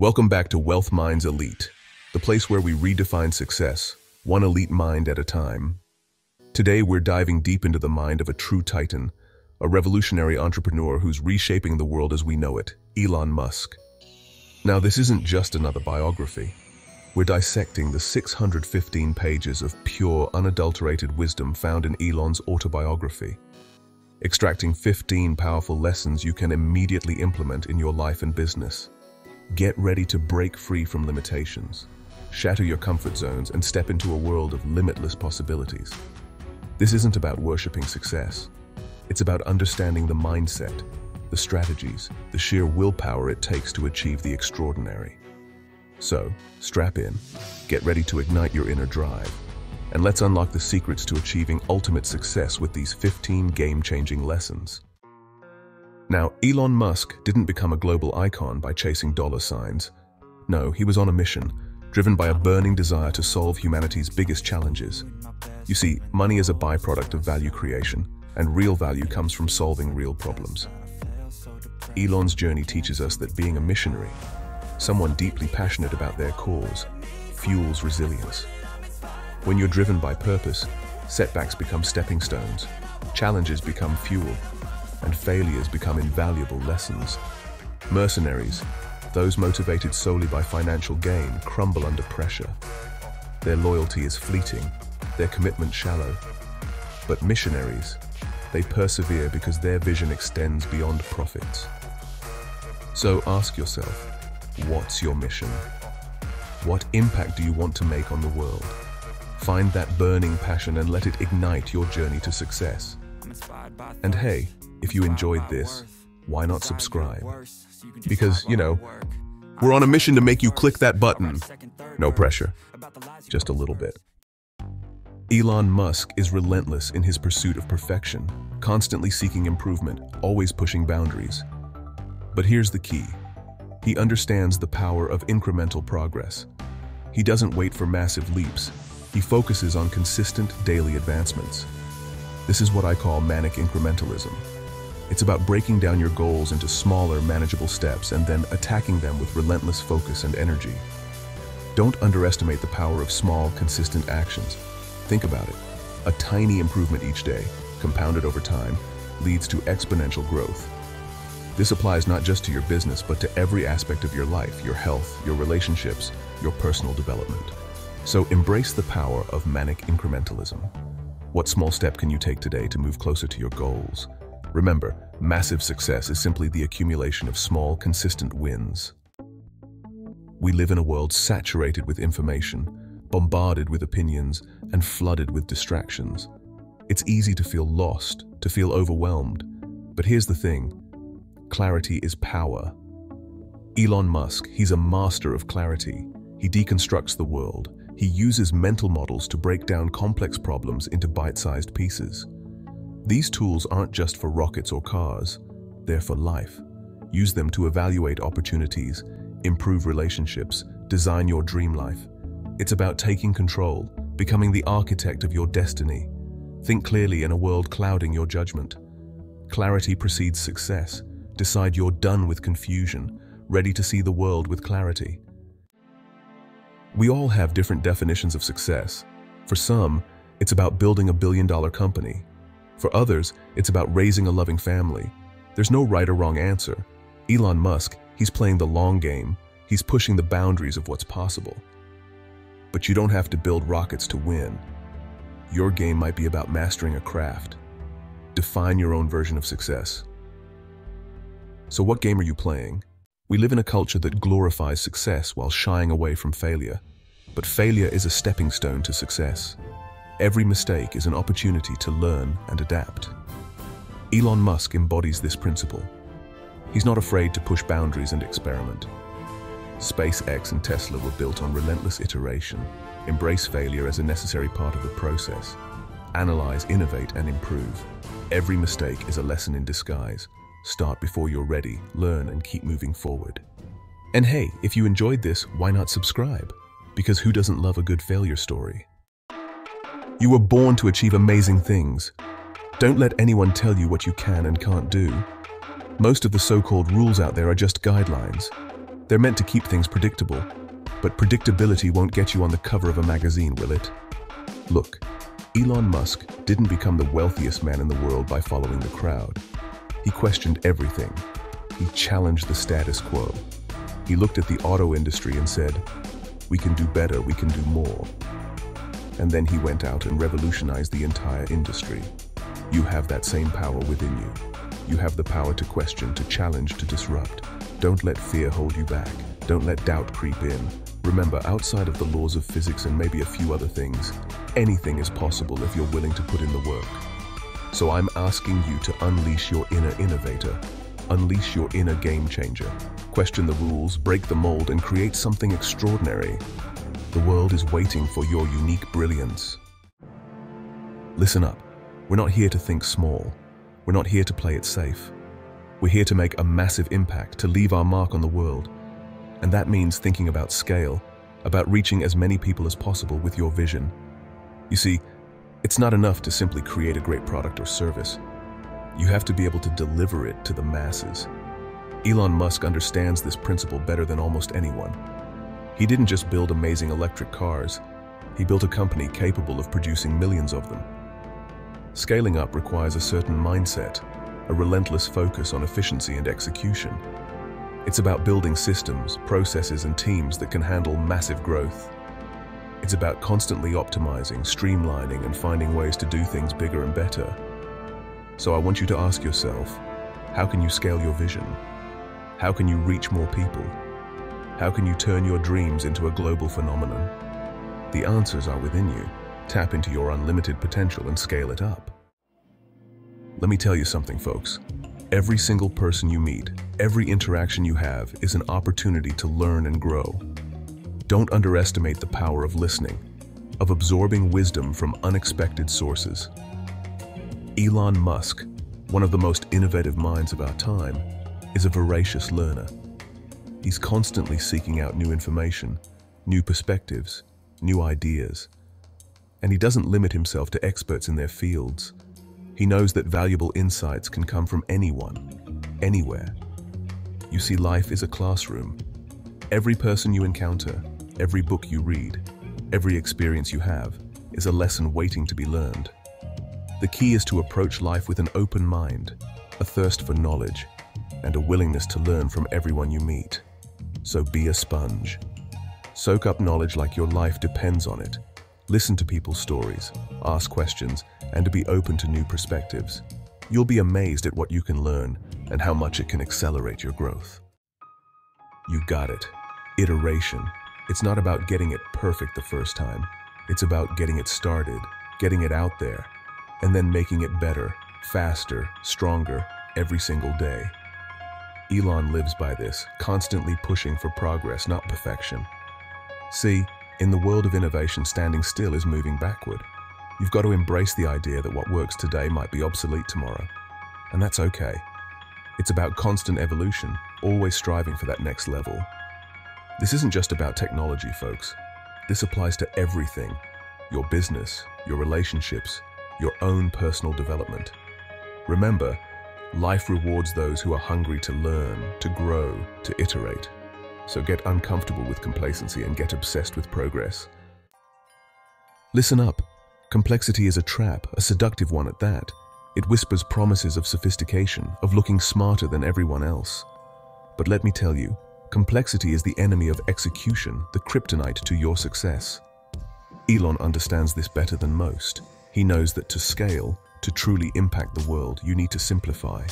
Welcome back to Wealth Minds Elite, the place where we redefine success, one elite mind at a time. Today, we're diving deep into the mind of a true titan, a revolutionary entrepreneur who's reshaping the world as we know it, Elon Musk. Now, this isn't just another biography. We're dissecting the 615 pages of pure, unadulterated wisdom found in Elon's autobiography, extracting 15 powerful lessons you can immediately implement in your life and business. Get ready to break free from limitations, shatter your comfort zones, and step into a world of limitless possibilities. This isn't about worshipping success. It's about understanding the mindset, the strategies, the sheer willpower it takes to achieve the extraordinary. So, strap in, get ready to ignite your inner drive, and let's unlock the secrets to achieving ultimate success with these 15 game-changing lessons. Now, Elon Musk didn't become a global icon by chasing dollar signs. No, he was on a mission, driven by a burning desire to solve humanity's biggest challenges. You see, money is a byproduct of value creation, and real value comes from solving real problems. Elon's journey teaches us that being a missionary, someone deeply passionate about their cause, fuels resilience. When you're driven by purpose, setbacks become stepping stones, challenges become fuel, and failures become invaluable lessons. Mercenaries, those motivated solely by financial gain, crumble under pressure. Their loyalty is fleeting, their commitment shallow. But missionaries, they persevere because their vision extends beyond profits. So ask yourself, what's your mission? What impact do you want to make on the world? Find that burning passion and let it ignite your journey to success. And hey, if you enjoyed this, why not subscribe? Because, you know, we're on a mission to make you click that button. No pressure, just a little bit. Elon Musk is relentless in his pursuit of perfection, constantly seeking improvement, always pushing boundaries. But here's the key. He understands the power of incremental progress. He doesn't wait for massive leaps. He focuses on consistent daily advancements. This is what I call manic incrementalism. It's about breaking down your goals into smaller, manageable steps and then attacking them with relentless focus and energy. Don't underestimate the power of small, consistent actions. Think about it. A tiny improvement each day, compounded over time, leads to exponential growth. This applies not just to your business, but to every aspect of your life, your health, your relationships, your personal development. So embrace the power of manic incrementalism. What small step can you take today to move closer to your goals? Remember, massive success is simply the accumulation of small, consistent wins. We live in a world saturated with information, bombarded with opinions, and flooded with distractions. It's easy to feel lost, to feel overwhelmed. But here's the thing. Clarity is power. Elon Musk, he's a master of clarity. He deconstructs the world. He uses mental models to break down complex problems into bite-sized pieces. These tools aren't just for rockets or cars, they're for life. Use them to evaluate opportunities, improve relationships, design your dream life. It's about taking control, becoming the architect of your destiny. Think clearly in a world clouding your judgment. Clarity precedes success. Decide you're done with confusion, ready to see the world with clarity. We all have different definitions of success. For some, it's about building a billion-dollar company. For others, it's about raising a loving family. There's no right or wrong answer. Elon Musk, he's playing the long game. He's pushing the boundaries of what's possible. But you don't have to build rockets to win. Your game might be about mastering a craft. Define your own version of success. So what game are you playing? We live in a culture that glorifies success while shying away from failure. But failure is a stepping stone to success. Every mistake is an opportunity to learn and adapt. Elon Musk embodies this principle. He's not afraid to push boundaries and experiment. SpaceX and Tesla were built on relentless iteration. Embrace failure as a necessary part of the process. Analyze, innovate, and improve. Every mistake is a lesson in disguise. Start before you're ready, learn, and keep moving forward. And hey, if you enjoyed this, why not subscribe? Because who doesn't love a good failure story? You were born to achieve amazing things. Don't let anyone tell you what you can and can't do. Most of the so-called rules out there are just guidelines. They're meant to keep things predictable, but predictability won't get you on the cover of a magazine, will it? Look, Elon Musk didn't become the wealthiest man in the world by following the crowd. He questioned everything. He challenged the status quo. He looked at the auto industry and said, we can do better, we can do more. And then he went out and revolutionized the entire industry. You have that same power within you. You have the power to question, to challenge, to disrupt. Don't let fear hold you back. Don't let doubt creep in. Remember, outside of the laws of physics and maybe a few other things, anything is possible if you're willing to put in the work. So I'm asking you to unleash your inner innovator, unleash your inner game changer, question the rules, break the mold, and create something extraordinary. The world is waiting for your unique brilliance. Listen up. We're not here to think small. We're not here to play it safe. We're here to make a massive impact, to leave our mark on the world. And that means thinking about scale, about reaching as many people as possible with your vision. You see, it's not enough to simply create a great product or service. You have to be able to deliver it to the masses. Elon Musk understands this principle better than almost anyone. He didn't just build amazing electric cars, he built a company capable of producing millions of them. Scaling up requires a certain mindset, a relentless focus on efficiency and execution. It's about building systems, processes, and teams that can handle massive growth. It's about constantly optimizing, streamlining, and finding ways to do things bigger and better. So I want you to ask yourself, how can you scale your vision? How can you reach more people? How can you turn your dreams into a global phenomenon? The answers are within you. Tap into your unlimited potential and scale it up. Let me tell you something, folks. Every single person you meet, every interaction you have is an opportunity to learn and grow. Don't underestimate the power of listening, of absorbing wisdom from unexpected sources. Elon Musk, one of the most innovative minds of our time, is a voracious learner. He's constantly seeking out new information, new perspectives, new ideas. And he doesn't limit himself to experts in their fields. He knows that valuable insights can come from anyone, anywhere. You see, life is a classroom. Every person you encounter, every book you read, every experience you have, is a lesson waiting to be learned. The key is to approach life with an open mind, a thirst for knowledge, and a willingness to learn from everyone you meet. So be a sponge. Soak up knowledge like your life depends on it. Listen to people's stories, ask questions, and to be open to new perspectives. You'll be amazed at what you can learn and how much it can accelerate your growth. You got it. Iteration. It's not about getting it perfect the first time. It's about getting it started, getting it out there, and then making it better, faster, stronger every single day. Elon lives by this, constantly pushing for progress, not perfection. See, in the world of innovation, standing still is moving backward. You've got to embrace the idea that what works today might be obsolete tomorrow. And that's okay. It's about constant evolution, always striving for that next level. This isn't just about technology, folks. This applies to everything your business, your relationships, your own personal development. Remember, life rewards those who are hungry to learn, to grow, to iterate. So get uncomfortable with complacency and get obsessed with progress. Listen up. Complexity is a trap, a seductive one at that. It whispers promises of sophistication, of looking smarter than everyone else. But let me tell you, complexity is the enemy of execution, the kryptonite to your success. Elon understands this better than most. He knows that to scale, to truly impact the world, you need to simplify.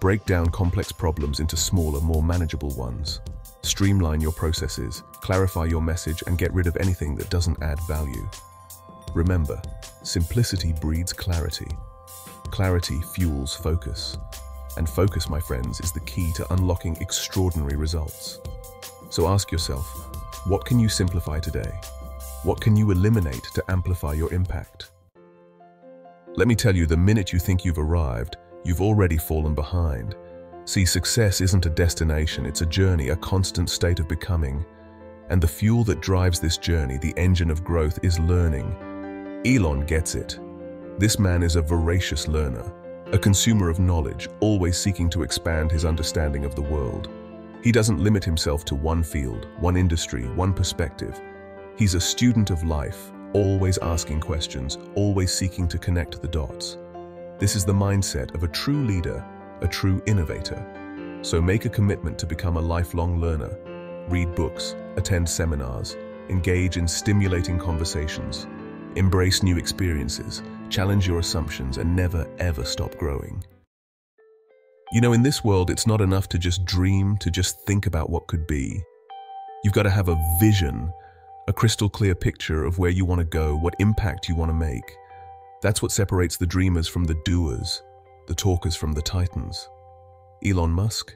Break down complex problems into smaller, more manageable ones. Streamline your processes, clarify your message, and get rid of anything that doesn't add value. Remember, simplicity breeds clarity. Clarity fuels focus. And focus, my friends, is the key to unlocking extraordinary results. So ask yourself, what can you simplify today? What can you eliminate to amplify your impact? Let me tell you, the minute you think you've arrived, you've already fallen behind. See, success isn't a destination, it's a journey, a constant state of becoming. And the fuel that drives this journey, the engine of growth, is learning, Elon gets it. This man is a voracious learner, a consumer of knowledge, always seeking to expand his understanding of the world. He doesn't limit himself to one field, one industry, one perspective. He's a student of life, always asking questions, always seeking to connect the dots. This is the mindset of a true leader, a true innovator. So make a commitment to become a lifelong learner. Read books, attend seminars, engage in stimulating conversations, embrace new experiences, challenge your assumptions, and never ever stop growing. You know, in this world, it's not enough to just dream, to just think about what could be. You've got to have a vision, a crystal clear picture of where you want to go, what impact you want to make. That's what separates the dreamers from the doers, the talkers from the titans. Elon Musk,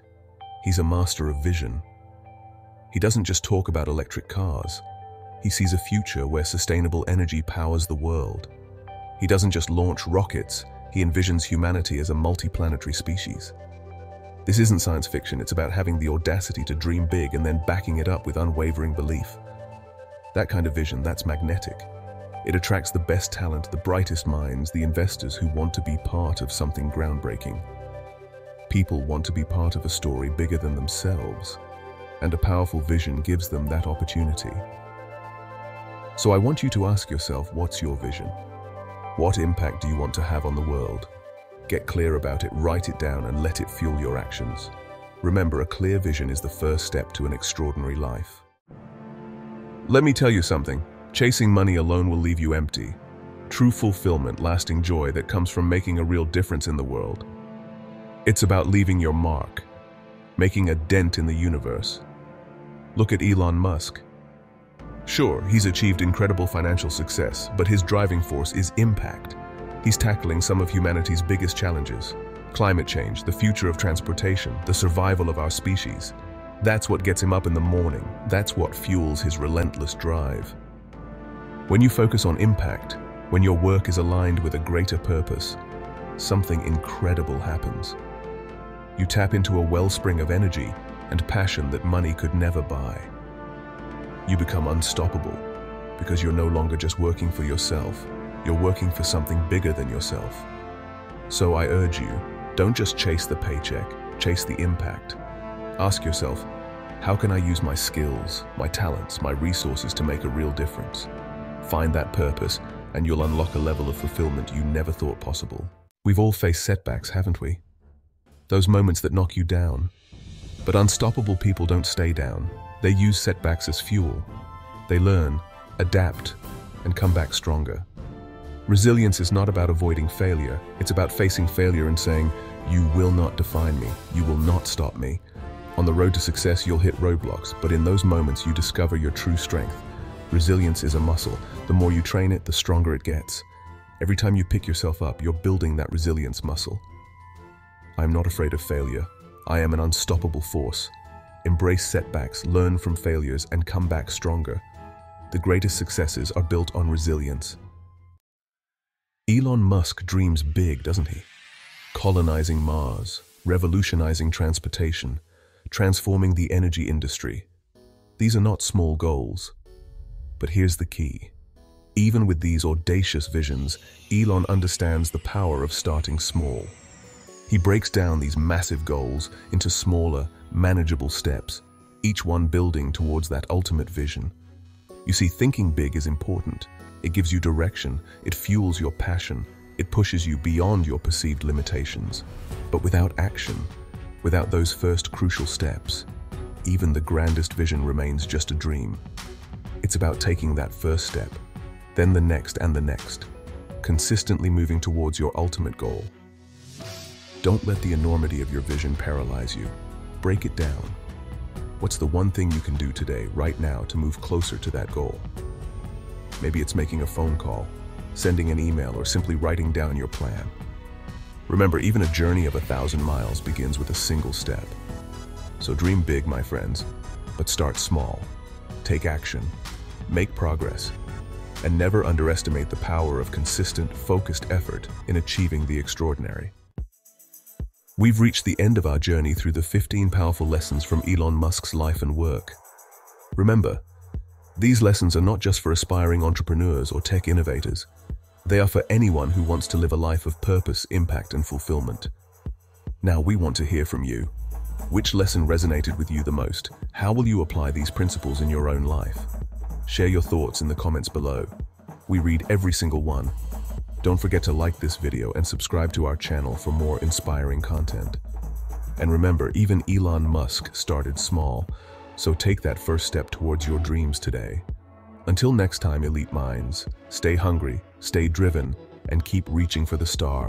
he's a master of vision. He doesn't just talk about electric cars. He sees a future where sustainable energy powers the world. He doesn't just launch rockets, he envisions humanity as a multi-planetary species. This isn't science fiction, it's about having the audacity to dream big and then backing it up with unwavering belief. That kind of vision, that's magnetic. It attracts the best talent, the brightest minds, the investors who want to be part of something groundbreaking. People want to be part of a story bigger than themselves, and a powerful vision gives them that opportunity. So I want you to ask yourself, what's your vision? What impact do you want to have on the world? Get clear about it, write it down, and let it fuel your actions. Remember, a clear vision is the first step to an extraordinary life. Let me tell you something. Chasing money alone will leave you empty. True fulfillment, lasting joy that comes from making a real difference in the world. It's about leaving your mark, making a dent in the universe. Look at Elon Musk. Sure, he's achieved incredible financial success, but his driving force is impact. He's tackling some of humanity's biggest challenges. Climate change, the future of transportation, the survival of our species. That's what gets him up in the morning. That's what fuels his relentless drive. When you focus on impact, when your work is aligned with a greater purpose, something incredible happens. You tap into a wellspring of energy and passion that money could never buy. You become unstoppable because you're no longer just working for yourself, you're working for something bigger than yourself. So I urge you, don't just chase the paycheck, chase the impact. Ask yourself, how can I use my skills, my talents, my resources to make a real difference? Find that purpose and you'll unlock a level of fulfillment you never thought possible. We've all faced setbacks, haven't we? Those moments that knock you down. But unstoppable people don't stay down. They use setbacks as fuel. They learn, adapt, and come back stronger. Resilience is not about avoiding failure. It's about facing failure and saying, you will not define me. You will not stop me. On the road to success, you'll hit roadblocks, but in those moments, you discover your true strength. Resilience is a muscle. The more you train it, the stronger it gets. Every time you pick yourself up, you're building that resilience muscle. I am not afraid of failure. I am an unstoppable force. Embrace setbacks, learn from failures, and come back stronger. The greatest successes are built on resilience. Elon Musk dreams big, doesn't he? Colonizing Mars, revolutionizing transportation, transforming the energy industry. These are not small goals. But here's the key. Even with these audacious visions, Elon understands the power of starting small. He breaks down these massive goals into smaller, manageable steps, each one building towards that ultimate vision. You see, thinking big is important. It gives you direction, it fuels your passion, it pushes you beyond your perceived limitations. But without action, without those first crucial steps, even the grandest vision remains just a dream. It's about taking that first step, then the next and the next, consistently moving towards your ultimate goal. Don't let the enormity of your vision paralyze you. Break it down. What's the one thing you can do today, right now, to move closer to that goal? Maybe it's making a phone call, sending an email, or simply writing down your plan. Remember, even a journey of a thousand miles begins with a single step. So dream big, my friends, but start small. Take action, make progress, and never underestimate the power of consistent, focused effort in achieving the extraordinary. We've reached the end of our journey through the 15 powerful lessons from Elon Musk's life and work. Remember, these lessons are not just for aspiring entrepreneurs or tech innovators. They are for anyone who wants to live a life of purpose, impact, and fulfillment. Now we want to hear from you. Which lesson resonated with you the most? How will you apply these principles in your own life? Share your thoughts in the comments below. We read every single one. Don't forget to like this video and subscribe to our channel for more inspiring content. And remember, even Elon Musk started small, so take that first step towards your dreams today. Until next time, Elite Minds, stay hungry, stay driven, and keep reaching for the stars.